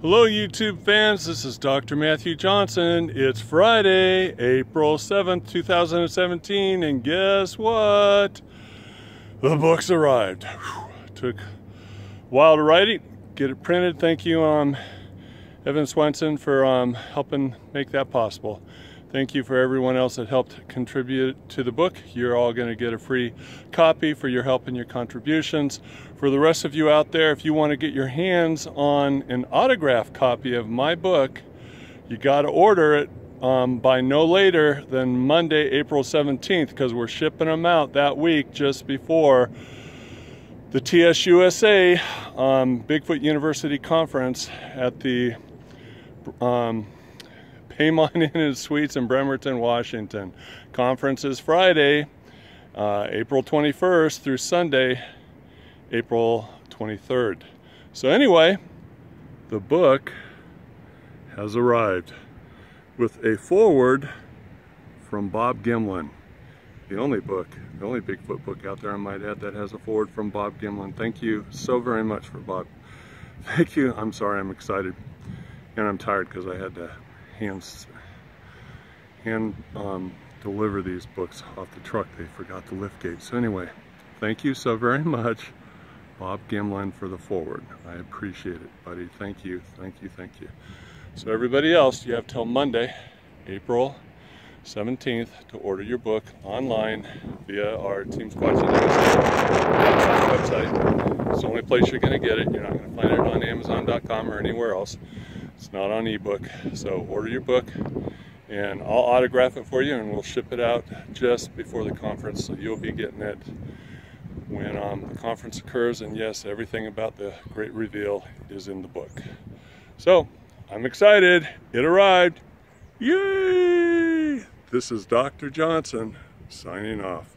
Hello YouTube fans, this is Dr. Matthew Johnson. It's Friday, April 7th, 2017, and guess what? The book's arrived. Whew. Took a while to write it, get it printed. Thank you, um, Evan Swenson, for um, helping make that possible. Thank you for everyone else that helped contribute to the book. You're all going to get a free copy for your help and your contributions. For the rest of you out there, if you want to get your hands on an autographed copy of my book, you got to order it um, by no later than Monday, April 17th, because we're shipping them out that week just before the TSUSA um, Bigfoot University Conference at the um, Baymont Inn and Suites in Bremerton, Washington. Conference is Friday, uh, April 21st through Sunday, April 23rd. So anyway, the book has arrived with a foreword from Bob Gimlin. The only book, the only Bigfoot book out there I might add that has a foreword from Bob Gimlin. Thank you so very much for Bob. Thank you. I'm sorry, I'm excited. And I'm tired because I had to hands hand um, deliver these books off the truck. They forgot the lift gate. So anyway, thank you so very much, Bob Gimlin, for the foreword. I appreciate it, buddy. Thank you, thank you, thank you. So everybody else, you have till Monday, April 17th to order your book online via our Team Squatchin website. It's the only place you're going to get it. You're not going to find it on Amazon.com or anywhere else. It's not on ebook. So order your book and I'll autograph it for you and we'll ship it out just before the conference. So you'll be getting it when um, the conference occurs. And yes, everything about the great reveal is in the book. So I'm excited. It arrived. Yay! This is Dr. Johnson signing off.